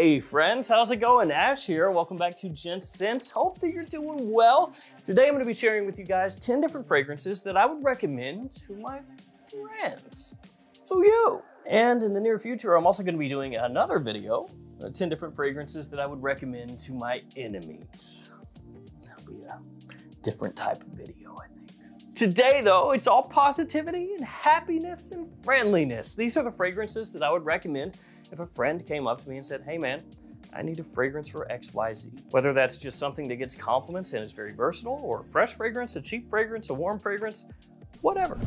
Hey friends, how's it going? Ash here. Welcome back to Gent Scents. Hope that you're doing well. Today I'm going to be sharing with you guys 10 different fragrances that I would recommend to my friends. So you. And in the near future, I'm also going to be doing another video, uh, 10 different fragrances that I would recommend to my enemies. That'll be a different type of video, I think. Today though, it's all positivity and happiness and friendliness. These are the fragrances that I would recommend if a friend came up to me and said, hey man, I need a fragrance for XYZ. Whether that's just something that gets compliments and is very versatile, or a fresh fragrance, a cheap fragrance, a warm fragrance, whatever.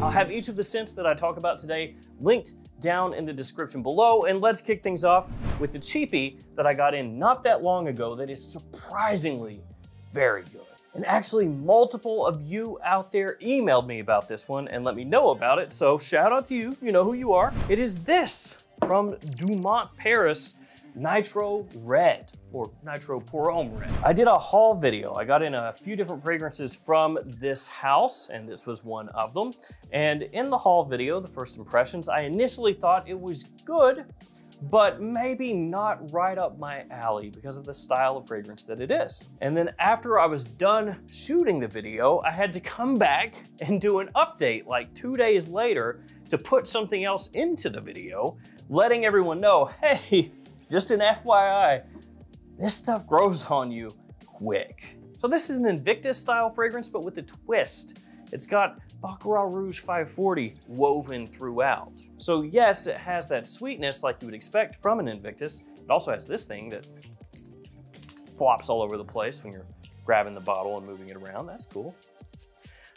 I'll have each of the scents that I talk about today linked down in the description below. And let's kick things off with the cheapie that I got in not that long ago that is surprisingly very good. And actually multiple of you out there emailed me about this one and let me know about it. So shout out to you, you know who you are. It is this from Dumont Paris Nitro Red or Nitro Pour Homme Red. I did a haul video. I got in a few different fragrances from this house and this was one of them. And in the haul video, the first impressions, I initially thought it was good, but maybe not right up my alley because of the style of fragrance that it is. And then after I was done shooting the video, I had to come back and do an update like two days later to put something else into the video, letting everyone know, hey, just an FYI, this stuff grows on you quick. So this is an Invictus style fragrance, but with a twist. It's got Baccarat Rouge 540 woven throughout. So yes, it has that sweetness like you would expect from an Invictus. It also has this thing that flops all over the place when you're grabbing the bottle and moving it around. That's cool.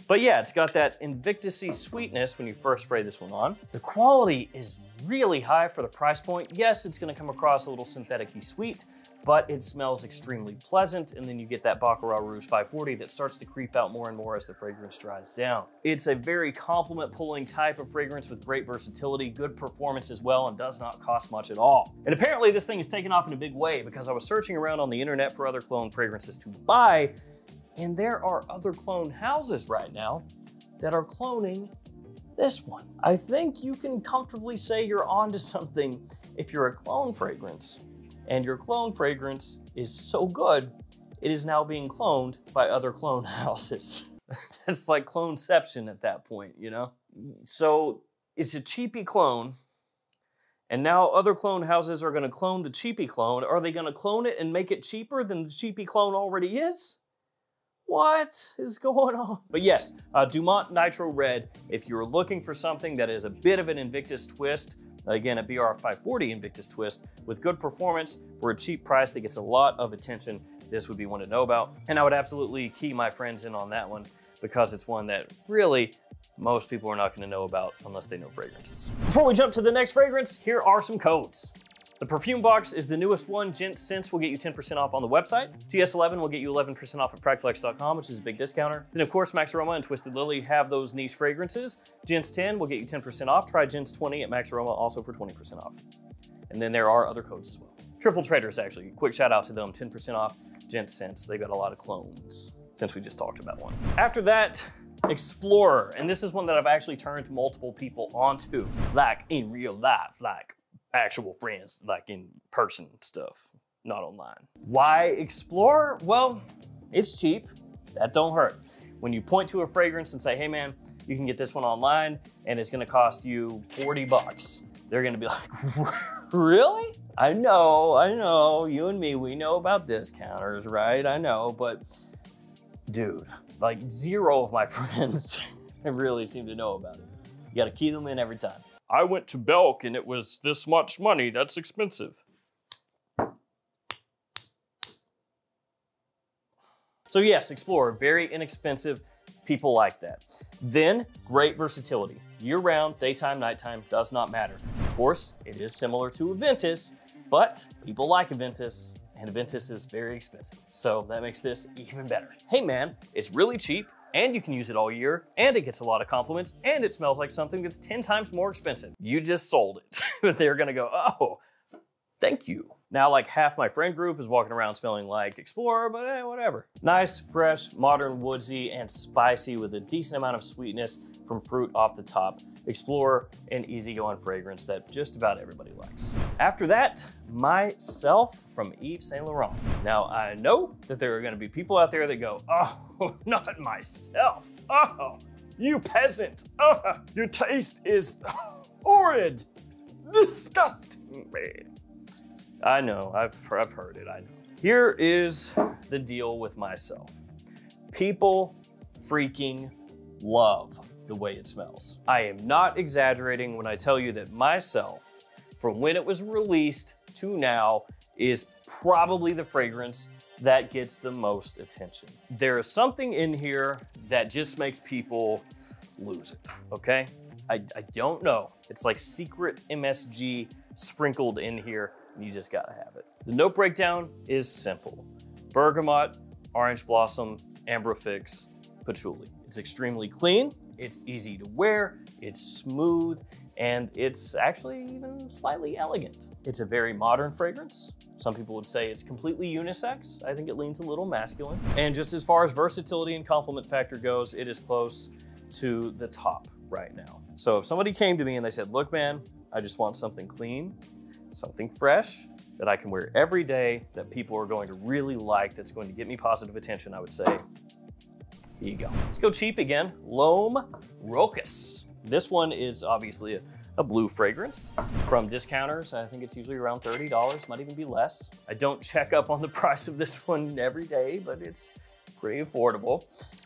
But yeah, it's got that Invictus-y sweetness when you first spray this one on. The quality is really high for the price point. Yes, it's gonna come across a little synthetic-y sweet, but it smells extremely pleasant. And then you get that Baccarat Rouge 540 that starts to creep out more and more as the fragrance dries down. It's a very compliment pulling type of fragrance with great versatility, good performance as well, and does not cost much at all. And apparently this thing is taken off in a big way because I was searching around on the internet for other clone fragrances to buy, and there are other clone houses right now that are cloning this one. I think you can comfortably say you're onto something if you're a clone fragrance and your clone fragrance is so good, it is now being cloned by other clone houses. That's like cloneception at that point, you know? So it's a cheapy clone, and now other clone houses are gonna clone the cheapy clone. Are they gonna clone it and make it cheaper than the cheapy clone already is? What is going on? But yes, uh, Dumont Nitro Red, if you're looking for something that is a bit of an Invictus twist, Again, a BR540 Invictus twist with good performance for a cheap price that gets a lot of attention. This would be one to know about. And I would absolutely key my friends in on that one because it's one that really most people are not gonna know about unless they know fragrances. Before we jump to the next fragrance, here are some codes. The perfume box is the newest one. Gent Scents will get you 10% off on the website. GS11 will get you 11% off at fragflex.com, which is a big discounter. Then of course, Max Aroma and Twisted Lily have those niche fragrances. Gents 10 will get you 10% off. Try Gents 20 at Max Aroma also for 20% off. And then there are other codes as well. Triple Traders actually, quick shout out to them, 10% off Gent Scents. They got a lot of clones since we just talked about one. After that, Explorer, and this is one that I've actually turned multiple people onto, like in real life, like actual friends, like in person stuff, not online. Why explore? Well, it's cheap. That don't hurt. When you point to a fragrance and say, hey man, you can get this one online and it's gonna cost you 40 bucks. They're gonna be like, really? I know, I know, you and me, we know about discounters, right? I know, but dude, like zero of my friends really seem to know about it. You gotta key them in every time. I went to Belk and it was this much money. That's expensive. So yes, Explorer, very inexpensive. People like that. Then, great versatility. Year-round, daytime, nighttime, does not matter. Of course, it is similar to Aventus, but people like Aventus, and Aventus is very expensive. So that makes this even better. Hey man, it's really cheap and you can use it all year, and it gets a lot of compliments, and it smells like something that's 10 times more expensive. You just sold it. They're gonna go, oh, Thank you. Now, like half my friend group is walking around smelling like Explorer, but eh, whatever. Nice, fresh, modern, woodsy, and spicy with a decent amount of sweetness from fruit off the top. Explorer, an easygoing fragrance that just about everybody likes. After that, myself from Yves Saint Laurent. Now, I know that there are gonna be people out there that go, oh, not myself. Oh, you peasant. Oh, your taste is horrid, disgusting. I know, I've, I've heard it, I know. Here is the deal with myself. People freaking love the way it smells. I am not exaggerating when I tell you that myself, from when it was released to now, is probably the fragrance that gets the most attention. There is something in here that just makes people lose it, okay? I, I don't know. It's like secret MSG sprinkled in here you just gotta have it. The note breakdown is simple. Bergamot, orange blossom, ambrofix, patchouli. It's extremely clean, it's easy to wear, it's smooth, and it's actually even slightly elegant. It's a very modern fragrance. Some people would say it's completely unisex. I think it leans a little masculine. And just as far as versatility and compliment factor goes, it is close to the top right now. So if somebody came to me and they said, look, man, I just want something clean, something fresh that I can wear every day that people are going to really like, that's going to get me positive attention, I would say, here you go. Let's go cheap again. L'Homme Rocus. This one is obviously a, a, blue fragrance from discounters. I think it's usually around $30, might even be less. I don't check up on the price of this one every day, but it's pretty affordable.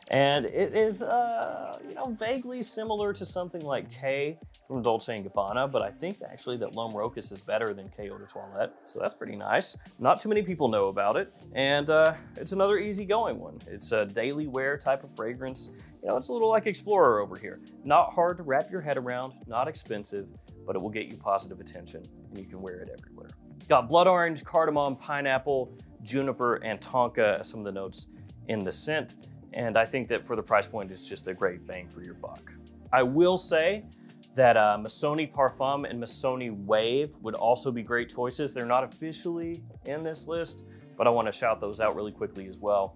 And it is, uh, you know, vaguely similar to something like K from Dolce & Gabbana, but I think actually that L'Homme Rocus is better than K Eau de Toilette. So that's pretty nice. Not too many people know about it. And uh, it's another easygoing one. It's a daily wear type of fragrance. You know, it's a little like Explorer over here. Not hard to wrap your head around, not expensive, but it will get you positive attention and you can wear it everywhere. It's got blood orange, cardamom, pineapple, juniper, and tonka some of the notes in the scent. And I think that for the price point, it's just a great bang for your buck. I will say that uh, Missoni Parfum and Missoni Wave would also be great choices. They're not officially in this list, but I want to shout those out really quickly as well.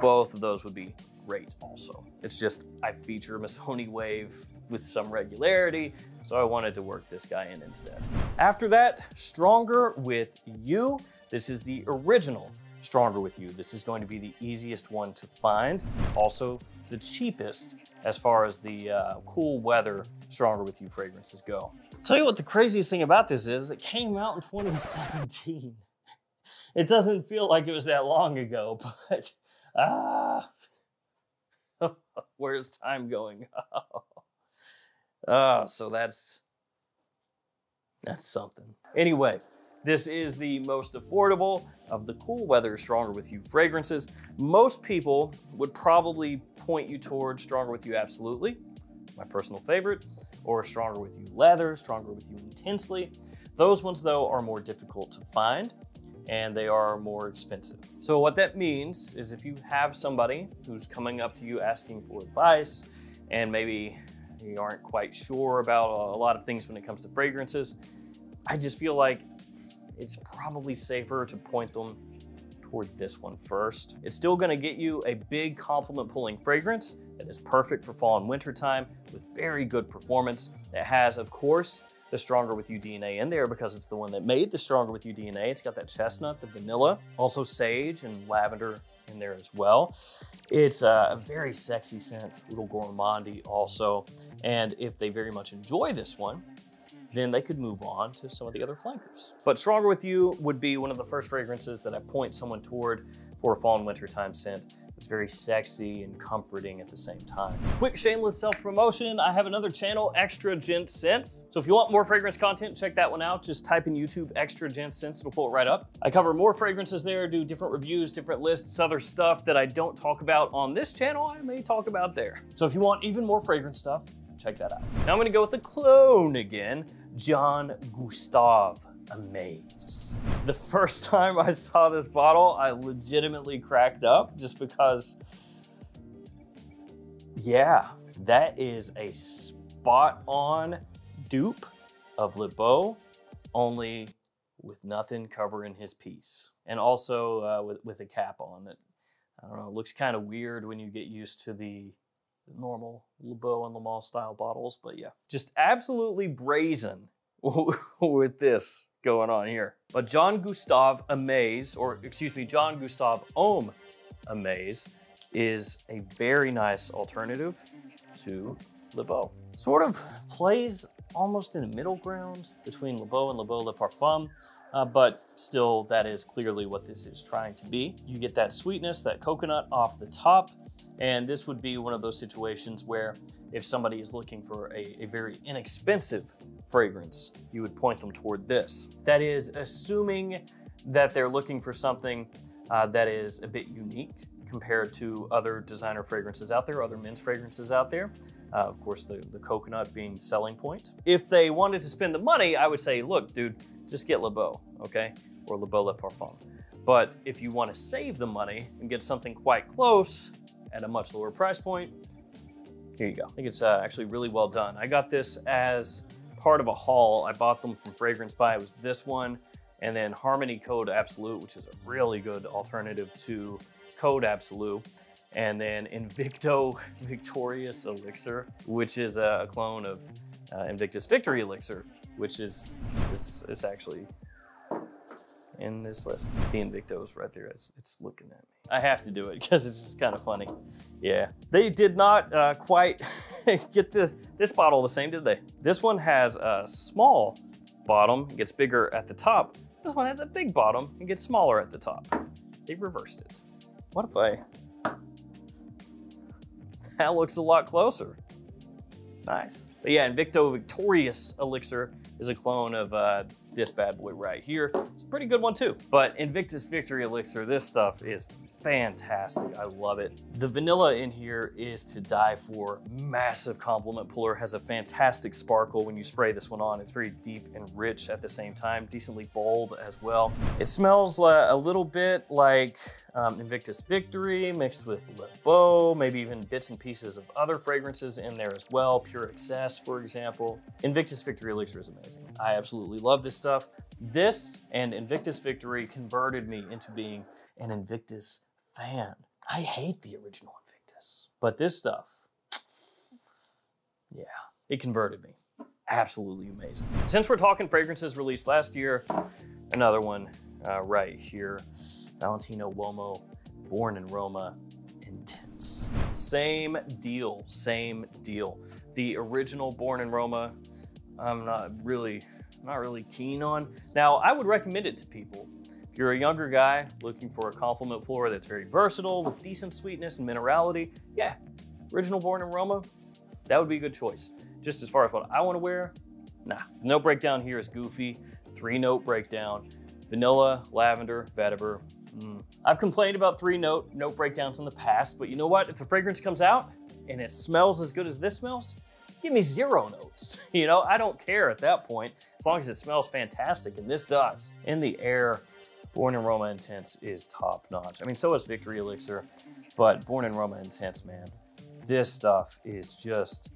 Both of those would be great also. It's just I feature Missoni Wave with some regularity, so I wanted to work this guy in instead. After that, Stronger With You. This is the original Stronger With You. This is going to be the easiest one to find. Also, the cheapest as far as the uh, cool weather Stronger With You fragrances go. Tell you what the craziest thing about this is, it came out in 2017. it doesn't feel like it was that long ago, but ah, uh, where's time going? Uh, so that's, that's something. Anyway, this is the most affordable of the cool weather Stronger With You fragrances. Most people would probably point you towards Stronger With You Absolutely, my personal favorite, or Stronger With You Leather, Stronger With You Intensely. Those ones though are more difficult to find and they are more expensive. So what that means is if you have somebody who's coming up to you asking for advice and maybe you aren't quite sure about a lot of things when it comes to fragrances, I just feel like it's probably safer to point them toward this one first. It's still gonna get you a big compliment pulling fragrance that is perfect for fall and winter time with very good performance. It has, of course, the Stronger With You DNA in there because it's the one that made the Stronger With You DNA. It's got that chestnut, the vanilla, also sage and lavender in there as well. It's uh, a very sexy scent, little gourmandy also. And if they very much enjoy this one, then they could move on to some of the other flankers. But Stronger With You would be one of the first fragrances that I point someone toward for a fall and winter time scent. It's very sexy and comforting at the same time. Quick shameless self-promotion, I have another channel, Extra Gent Scents. So if you want more fragrance content, check that one out. Just type in YouTube Extra Gent Scents, it'll pull it right up. I cover more fragrances there, do different reviews, different lists, other stuff that I don't talk about on this channel, I may talk about there. So if you want even more fragrance stuff, check that out. Now I'm gonna go with the clone again, John Gustave Amaze. The first time I saw this bottle, I legitimately cracked up just because, yeah, that is a spot on dupe of Le Beau, only with nothing covering his piece. And also uh, with, with a cap on that, I don't know, looks kind of weird when you get used to the normal LeBeau and Le Male style bottles, but yeah, just absolutely brazen with this going on here. But John Gustav Amaze, or excuse me, John Gustav Ohm Amaze, is a very nice alternative to LeBeau. Sort of plays almost in a middle ground between LeBeau and LeBeau Le Parfum, uh, but still that is clearly what this is trying to be. You get that sweetness, that coconut off the top, and this would be one of those situations where if somebody is looking for a, a very inexpensive fragrance, you would point them toward this. That is assuming that they're looking for something uh, that is a bit unique compared to other designer fragrances out there, other men's fragrances out there. Uh, of course, the, the coconut being the selling point. If they wanted to spend the money, I would say, look, dude, just get Le Beau, okay? Or Le Beau Le Parfum. But if you want to save the money and get something quite close at a much lower price point, here you go. I think it's uh, actually really well done. I got this as part of a haul. I bought them from Fragrance Buy. It was this one, and then Harmony Code Absolute, which is a really good alternative to Code Absolute. And then Invicto Victorious Elixir, which is a clone of uh, Invictus Victory Elixir, which is, is, is actually in this list. The Invicto's right there. It's, it's looking at me. I have to do it because it's just kind of funny. Yeah. They did not uh, quite get this, this bottle the same, did they? This one has a small bottom, gets bigger at the top. This one has a big bottom and gets smaller at the top. They reversed it. What if I... That looks a lot closer. Nice. But yeah, Invicto Victorious Elixir is a clone of uh, this bad boy right here. It's a pretty good one too. But Invictus Victory Elixir, this stuff is fantastic. I love it. The vanilla in here is to die for. Massive compliment puller, has a fantastic sparkle when you spray this one on. It's very deep and rich at the same time, decently bold as well. It smells a little bit like um, Invictus Victory mixed with Le Beau, maybe even bits and pieces of other fragrances in there as well. Pure Excess, for example. Invictus Victory Elixir is amazing. I absolutely love this stuff. This and Invictus Victory converted me into being an Invictus fan. I hate the original Invictus, but this stuff, yeah, it converted me. Absolutely amazing. Since we're talking fragrances released last year, another one uh, right here, Valentino Uomo, Born in Roma, Intense. Same deal, same deal. The original Born in Roma, I'm not really, not really keen on. Now, I would recommend it to people you're a younger guy looking for a compliment floor that's very versatile with decent sweetness and minerality, yeah, original Born in Roma, that would be a good choice. Just as far as what I want to wear, nah. Note breakdown here is goofy, three note breakdown, vanilla, lavender, vetiver. Mm. I've complained about three note note breakdowns in the past, but you know what? If the fragrance comes out and it smells as good as this smells, give me zero notes. You know, I don't care at that point, as long as it smells fantastic, and this does. In the air, Born in Roma Intense is top notch. I mean, so is Victory Elixir, but Born in Roma Intense, man, this stuff is just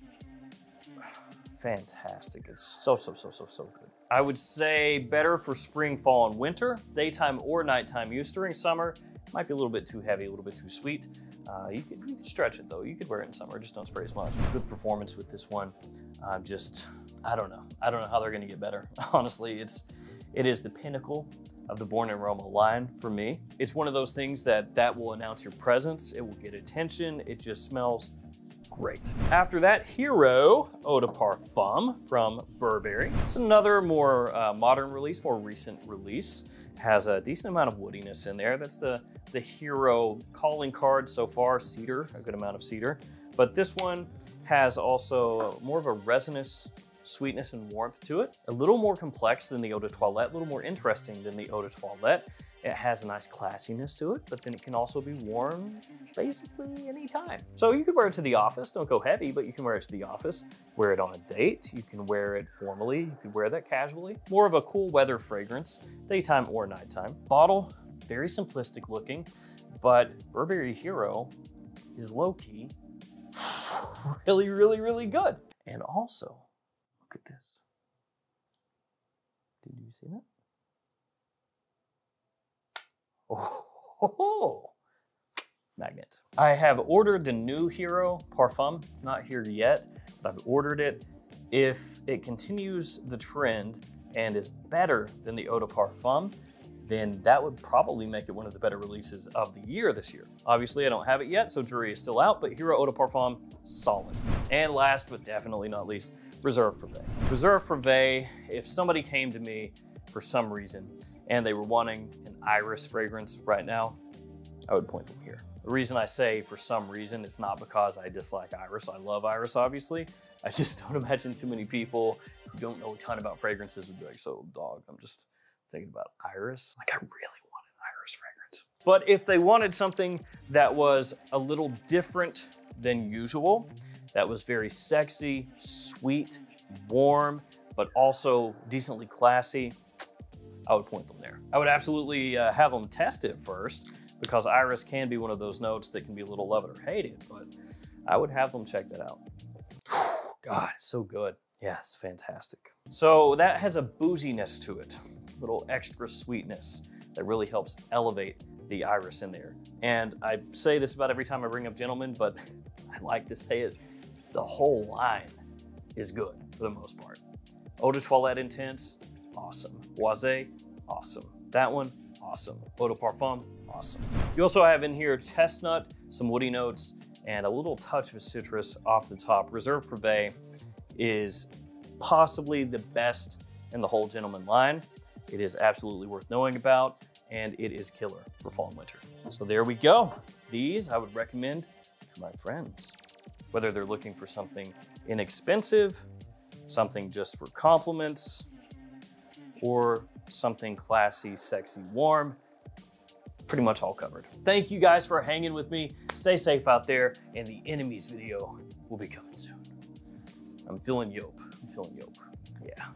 fantastic. It's so, so, so, so, so good. I would say better for spring, fall, and winter, daytime or nighttime use during summer. Might be a little bit too heavy, a little bit too sweet. Uh, you, could, you could stretch it though. You could wear it in summer, just don't spray as much. Good performance with this one. Uh, just, I don't know. I don't know how they're gonna get better. Honestly, it's, it is the pinnacle of the Born in Roma line for me. It's one of those things that that will announce your presence. It will get attention. It just smells great. After that, Hero Eau de Parfum from Burberry. It's another more uh, modern release, more recent release. Has a decent amount of woodiness in there. That's the, the Hero calling card so far, cedar, a good amount of cedar. But this one has also more of a resinous sweetness and warmth to it. A little more complex than the Eau de Toilette, a little more interesting than the Eau de Toilette. It has a nice classiness to it, but then it can also be worn basically anytime. So you could wear it to the office. Don't go heavy, but you can wear it to the office. Wear it on a date. You can wear it formally. You could wear that casually. More of a cool weather fragrance, daytime or nighttime. Bottle, very simplistic looking, but Burberry Hero is low key really, really, really good. And also, Look at this. Did you see that? Oh, magnet. I have ordered the new Hero Parfum. It's not here yet, but I've ordered it. If it continues the trend and is better than the Eau de Parfum, then that would probably make it one of the better releases of the year this year. Obviously, I don't have it yet, so jury is still out, but Hero Eau de Parfum, solid. And last, but definitely not least, Reserve Privé. Reserve Privé, if somebody came to me for some reason and they were wanting an iris fragrance right now, I would point them here. The reason I say for some reason, it's not because I dislike iris. I love iris, obviously. I just don't imagine too many people who don't know a ton about fragrances would be like, so dog, I'm just thinking about iris. Like I really want an iris fragrance. But if they wanted something that was a little different than usual, that was very sexy, sweet, warm, but also decently classy, I would point them there. I would absolutely uh, have them test it first because iris can be one of those notes that can be a little loved or hated, but I would have them check that out. God, so good. Yeah, it's fantastic. So that has a booziness to it, a little extra sweetness that really helps elevate the iris in there. And I say this about every time I bring up Gentleman, but I like to say it, the whole line is good for the most part. Eau de Toilette Intense, awesome. Boisée, awesome. That one, awesome. Eau de Parfum, awesome. You also have in here chestnut, some woody notes, and a little touch of citrus off the top. Reserve Privé is possibly the best in the whole Gentleman line. It is absolutely worth knowing about, and it is killer for fall and winter. So there we go. These I would recommend to my friends, whether they're looking for something inexpensive, something just for compliments, or something classy, sexy, warm, pretty much all covered. Thank you guys for hanging with me. Stay safe out there, and the enemies video will be coming soon. I'm feeling yope. I'm feeling yope. Yeah.